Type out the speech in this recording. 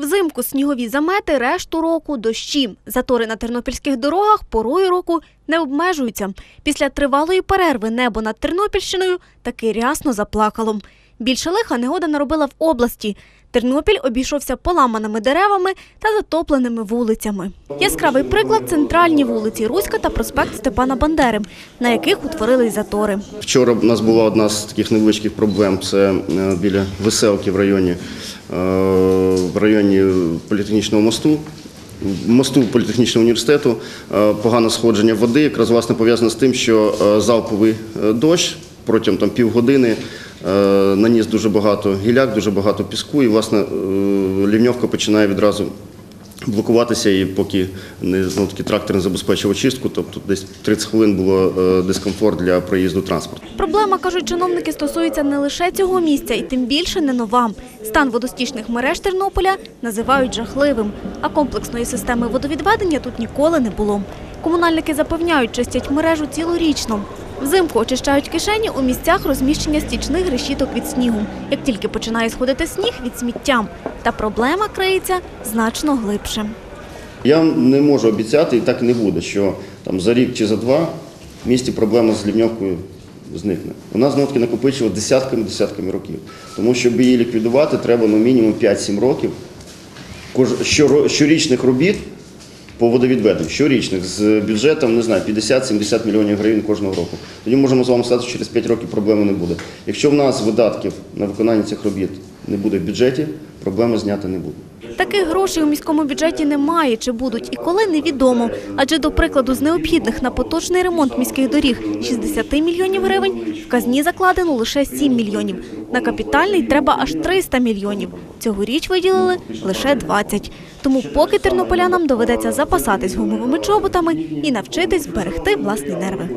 Взимку снігові замети, решту року дощі. Затори на тернопільських дорогах порою року не обмежуються. Після тривалої перерви небо над Тернопільщиною таки рясно заплакало. Більше лиха негода наробила в області. Тернопіль обійшовся поламаними деревами та затопленими вулицями. Яскравий приклад центральні вулиці Руська та проспект Степана Бандери, на яких утворились затори. Вчора у нас була одна з таких невеличких проблем. Це е, біля веселки в районі, в районі політехнічного мосту. Мосту політехнічного університету е, погане сходження води, якраз власне пов'язане з тим, що е, залповий е, дощ протягом там півгодини е, наніс дуже багато гіляк, дуже багато піску, і власне е, лівньовка починає відразу блокуватися, і поки не знову таки трактор не забезпечив очистку, тобто десь 30 хвилин було е, дискомфорт для проїзду транспорту. Проблема, кажуть чиновники, стосується не лише цього місця, і тим більше не нова. Стан водостічних мереж Тернополя називають жахливим, а комплексної системи водовідведення тут ніколи не було. Комунальники запевняють, чистять мережу цілорічно. Взимку очищають кишені у місцях розміщення стічних решіток від снігу. Як тільки починає сходити сніг від сміття. Та проблема криється значно глибше. Я не можу обіцяти, і так не буде, що там за рік чи за два в місті проблема з лівньовкою зникне. Вона знов таки накопичила десятками десятками років. Тому щоб її ліквідувати, треба ну, мінімум 5-7 років щорічних робіт по водовідведенню, щорічних, з бюджетом, не знаю, 50-70 мільйонів гривень кожного року. Тоді можемо з вами сказати, що через 5 років проблеми не буде. Якщо в нас видатків на виконання цих робіт не буде в бюджеті, проблеми зняти не буде. Таких грошей у міському бюджеті немає чи будуть і коли невідомо. Адже до прикладу з необхідних на поточний ремонт міських доріг 60 мільйонів гривень в казні закладено лише 7 мільйонів. На капітальний треба аж 300 мільйонів. Цьогоріч виділили лише 20. Тому поки тернополянам доведеться запасатись гумовими чоботами і навчитись зберегти власні нерви.